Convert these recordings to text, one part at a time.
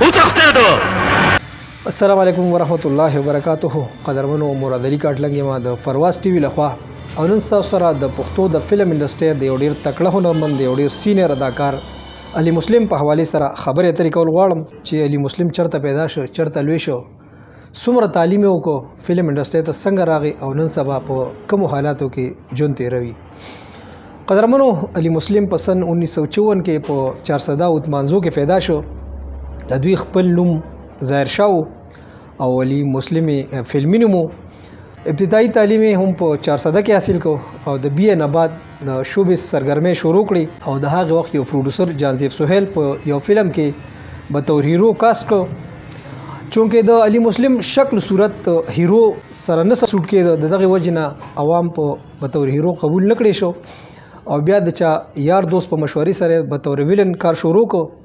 وتښتېدو. السلام علیکم ورحمت الله وبرکاته قدرمنو مرادري کاټلنګ ما د فرواز ټي وي لخوا او نن تاسو سره د پښتو د فلم انډسټري د یو ډیر تکړه هنرمند د یو ډیر سینیر اداکار علي مسلم په حواله سره خبرې اترې کول غواړم چې علي مسلم چرته پیدا شو چرته لوی شو څومره تعلیم وکړو فلم انډستری ته څنګه راغی او نن سبا په کوم حالاتو کې جون تیروي قدرمنو علي مسلم په سن 1954 کې په 400 اوتمانزو کې پیدا شو د دوی خپل نوم ظاهر شاو او علي مسلم فلمي نومو ابتدایي تعلیم هم په 400 کې حاصل کو او د بی نه بعد د شوبیس سرګرمۍ شروع کړې او د هغه وخت یو پروډوسر جانزیب سهیل په یو فلم کې به تور هیرو کاست کړو چونکه د علي مسلم شکل صورت هیرو سره نه سوټ کېده د دغه وجنه عوام په بتور هیرو قبول نکړې شو او بیا د چا یار دوست په مشورې سره بتور ویلن کار شروع کو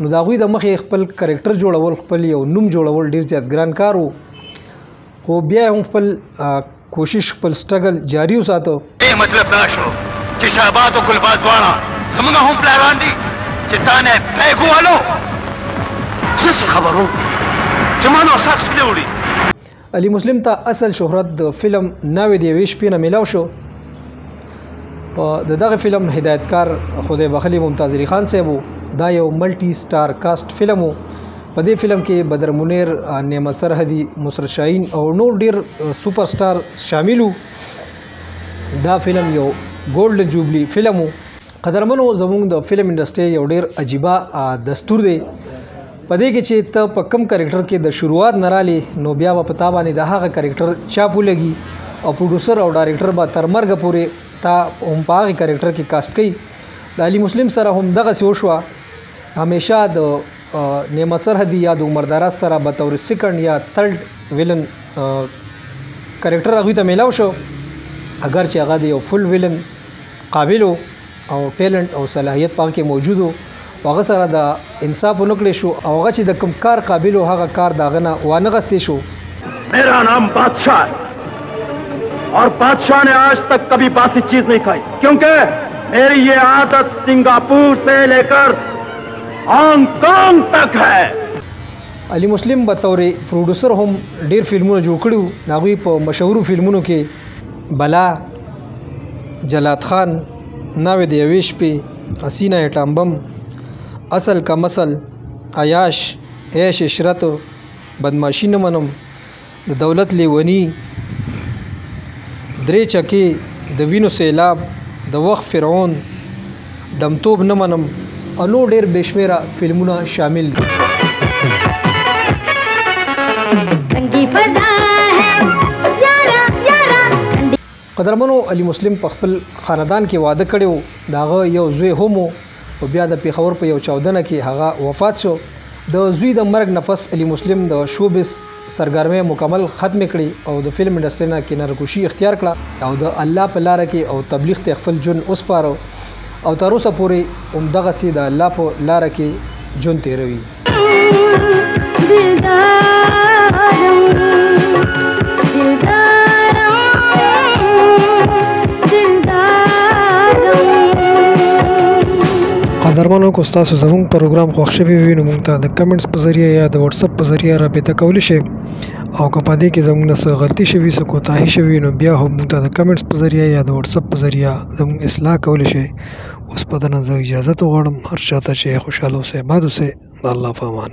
نو د هغوی د مخې خپل کرکټر جوړول خپل یو نوم جوړول ډیر زیات ګران کار وو خو بیا هم خپل کوشش خپل سټرګل جاری وساتو دې مطلب دا شو چې شهباز او ګلباز دواړه زموږ هم پلاران دي چې تا نه پیګو والو زه څه خبرو چې ما نو ساکس کړی وړي علي مسلم ته اصل شهرت د فلم ناوې د یوې شپې نه میلاو شو په دغه فلم هدایتکار خدای بخلی ممتاز علي خان صاحب دا یو ملټي سټار کاست فلم وو په دې فلم کې بدر منیر نیمه سرحدي مسر شاهین او نور ډیر سپر سټار شاملو دا فلم یو ګولډن جوبلی فلم وو قدرمنو زمونږ د فلم انډسټري یو ډیر عجیبه دستور دی په دې کې چې ته په کم کریکټر کې د شروعات نه رالې نو بیا به په تا باندې د هغه کریکټر چاپ ولګي او پروډوسر او ډایرکټر به تر مرګه پورې تا هم په هغه کریکټر کې کاسټ کوي د علي مسلم سره هم دغه سی وشوه همیشه د نیمه سرحدي یا د عمر دراز سره به تور سیکنډ یا تھرډ ویلن کریکټر هغه ته میلاو شو اگر چې هغه د یو فل ویلن قابل او ټیلنټ او صلاحیت پاغه کې موجود او هغه سره د انصاف ونکړې شو او هغه چې د کوم کار قابل او هغه کار داغه نه وانه غستې شو میرا نام بادشاہ ہے اور بادشاہ نے آج تک کبھی باسی چیز نہیں کھائی کیونکہ میری یہ عادت سنگاپور سے لے کر ہانگ کانگ تک ہے علي مسلم به تور پروډوسر هم ډیر فلمونه جوړ کړو ناغوی په مشهورو فلمونو کې بلا جلات خان ناوې د یوې شپې حسینه ایټم بم اصل کم اصل عیاش عیش عشرت بدمعاشي نه منم د دولت لیونی درې چکې د وینو سیلاب د وخت فرعون ډمتوب نه منم او نور ډېر بې شمېره فلمونه شامل دي. قدرمنو علي مسلم په خپل خاندان کې واده کړی و، د هغه یو زوی هم و، خو بیا د پېښور په یو چاودنه کې هغه وفات شو. د زوی د مرګ نه پس علي مسلم د شوبز، سرګرمۍ مکمل ختمې کړې او د فلم انډسټرۍ نه کناره کشي اختیار کړه او د الله په لاره کې او تبلیغ ته خپل ژوند وسپاره او تر اوسه پورې هم دغسې د الله په لاره کې ژوند تېروي. قدرمنو که ستاسو زموږ پروګرام خوښ شوی وي نو موږ ته د کمنټس په ذریعه یا د وټساپ په ذریعه رابطه کولی شئ او که په دې کې زموږ نه څه غلطي شوي څه کوتاهي شوي نو بیا هم موږ ته د کمنټس په ذریعه یا د وټساپ په ذریعه زموږ اصلاح کولی شئ اوس په درنه زه اجازت غواړم هر چا ته چې خوشحاله اوسئ باد اوسئ د الله په امان